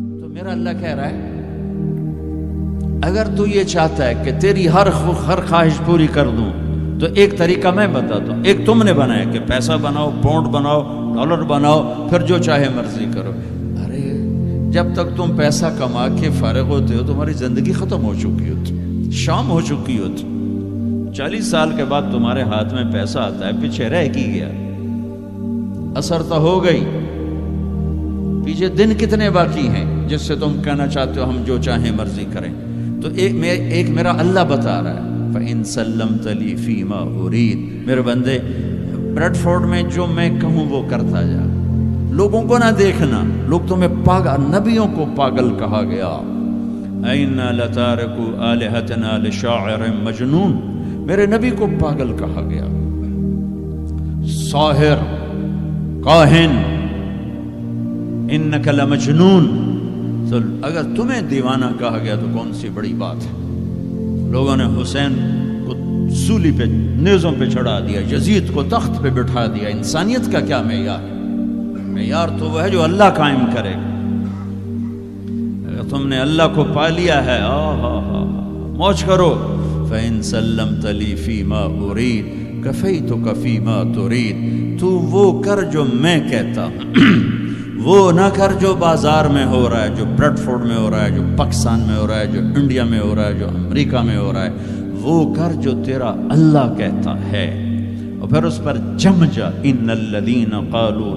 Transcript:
तो मेरा अल्लाह कह रहा है, अगर तू ये चाहता है कि तेरी हर हर ख्वाहिश पूरी कर दूँ तो एक तरीका मैं बताता हूँ एक तुमने बनाया कि पैसा बनाओ पौंड बनाओ, डॉलर बनाओ, फिर जो चाहे मर्ज़ी करो। अरे, जब तक तुम पैसा कमा के फारग होते हो, तुम्हारी ज़िंदगी खत्म हो चुकी होती, शाम हो चुकी होती। चालीस साल के बाद तुम्हारे हाथ में पैसा आता है, पीछे रह की गया। असर तो हो गई। पीछे दिन कितने बाकी हैं जिससे तुम कहना चाहते हो हम जो चाहें मर्ज़ी करें। तो एक मे, एक मेरा अल्लाह बता रहा है फ़िन सल्लम तली फ़ीमा उरीद। मेरे बंदे ब्रेडफोर्ड में जो मैं कहूँ वो करता जा। लोगों को ना देखना लोग तुम्हें पागल नबियों को पागल कहा गया। मजनून। मेरे नबी को पागल कहा गया। साहिर काहिन नकल मजनून। तो अगर तुम्हें दीवाना कहा गया तो कौन सी बड़ी बात है? लोगों ने हुसैन को सूली पे, नेज़ों पे चढ़ा दिया, यजीद को तख्त पे बिठा दिया। इंसानियत का क्या मैार? है मैार तो वह है जो अल्लाह कायम करेगा। अगर तुमने अल्लाह को पा लिया है मौज करो। फ़ैन सल्लम तली फ़ीमा उरीद कफ़ी तो कफ़ी मा तुरीद। तू वो कर जो मैं कहता वो ना कर जो बाज़ार में हो रहा है, जो ब्रेडफोर्ड में हो रहा है, जो पाकिस्तान में हो रहा है, जो इंडिया में हो रहा है, जो अमेरिका में हो रहा है, वो कर जो तेरा अल्लाह कहता है। और फिर उस पर जम जा इन कालू